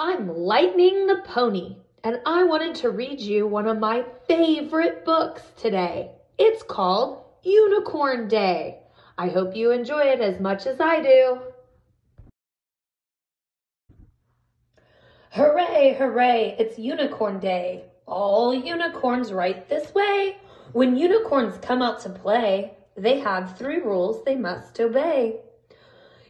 I'm Lightning the Pony, and I wanted to read you one of my favorite books today. It's called Unicorn Day. I hope you enjoy it as much as I do. Hooray, hooray, it's Unicorn Day. All unicorns right this way. When unicorns come out to play, they have three rules they must obey.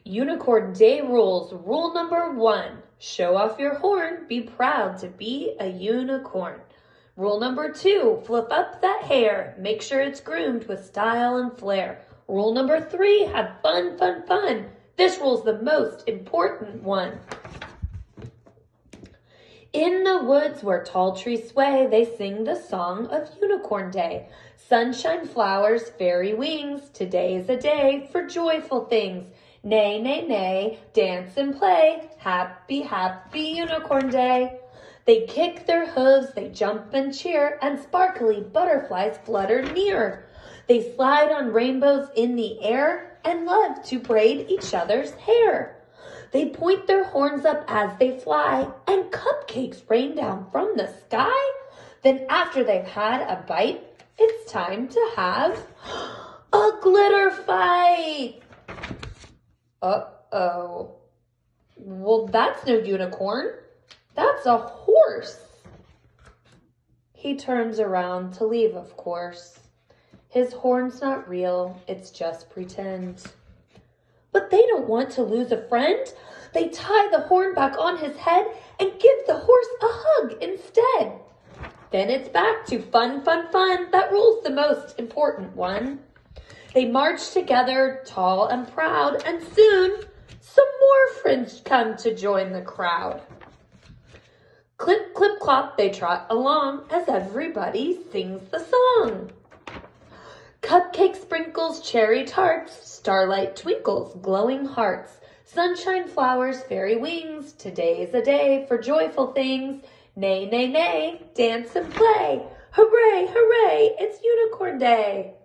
Unicorn Day rules. Rule number one show off your horn. Be proud to be a unicorn. Rule number two flip up that hair. Make sure it's groomed with style and flair. Rule number three have fun, fun, fun. This rule's the most important one. In the woods where tall trees sway, they sing the song of Unicorn Day. Sunshine flowers, fairy wings, today is a day for joyful things. Nay, nay, nay, dance and play. Happy, happy Unicorn Day. They kick their hooves, they jump and cheer, and sparkly butterflies flutter near. They slide on rainbows in the air and love to braid each other's hair. They point their horns up as they fly, and cupcakes rain down from the sky. Then, after they've had a bite, it's time to have a glitter fight. Uh oh. Well, that's no unicorn. That's a horse. He turns around to leave, of course. His horn's not real, it's just pretend. But they don't want to lose a friend. They tie the horn back on his head and give the horse a hug instead. Then it's back to fun, fun, fun. That rule's the most important one. They march together, tall and proud, and soon some more friends come to join the crowd. Clip, clip, clop, they trot along as everybody sings the song. Cupcake sprinkles, cherry tarts, starlight twinkles, glowing hearts, sunshine flowers, fairy wings. Today's a day for joyful things. Nay, nay, nay, dance and play. Hooray, hooray, it's Unicorn Day.